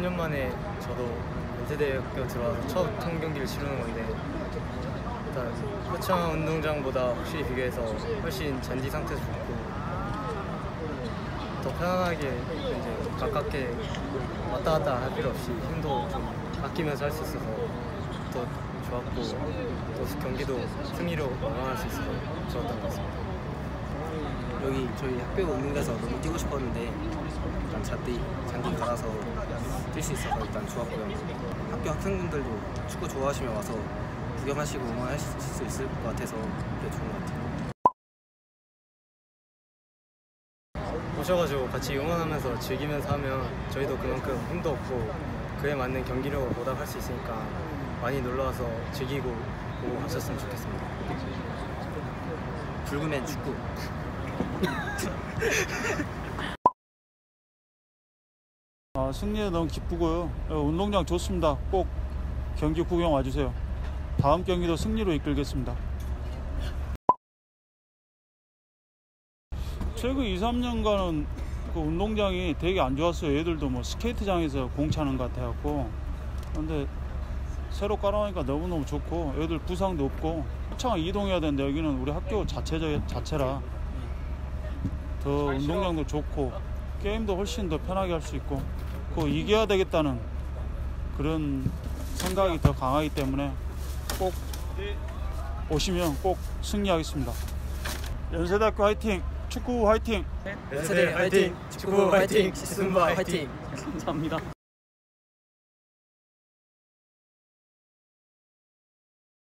3년 만에 저도 연세대학교 들어와서 첫 홈 경기를 치르는 건데 일단 효창 운동장보다 확실히 비교해서 훨씬 잔디 상태도 좋고 더 편안하게 이제 가깝게 왔다 갔다 할 필요 없이 힘도 좀 아끼면서 할 수 있어서 더 좋았고 또 경기도 승리로 마감할 수 있어서 좋았던 것 같습니다. 여기 저희 학교 운동장에서 너무 뛰고 싶었는데 잔디 잔디 갈아서 뛸 수 있어서 일단 좋았고요. 학교 학생분들도 축구 좋아하시면 와서 구경하시고 응원하실 수 있을 것 같아서 되게 좋은 것 같아요. 오셔가지고 같이 응원하면서 즐기면서 하면 저희도 그만큼 힘도 없고 그에 맞는 경기력을 보답할 수 있으니까 많이 놀러와서 즐기고 보고 가셨으면 좋겠습니다. 붉으면 축구. 아, 승리에 너무 기쁘고요. 예, 운동장 좋습니다. 꼭 경기 구경 와주세요. 다음 경기도 승리로 이끌겠습니다. 최근 2, 3년간은 그 운동장이 되게 안 좋았어요. 애들도 뭐 스케이트장에서 공 차는 것 같아갖고. 근데 새로 깔아놓으니까 너무너무 좋고 애들 부상도 없고 차가 이동해야 되는데 여기는 우리 학교 자체, 자체라 더 운동장도 좋고 게임도 훨씬 더 편하게 할 수 있고 그 이겨야 되겠다는 그런 생각이 더 강하기 때문에 꼭 오시면 꼭 승리하겠습니다. 연세대학교 화이팅! 축구 화이팅! 연세대 화이팅! 축구 화이팅! 시즌바 화이팅! 감사합니다.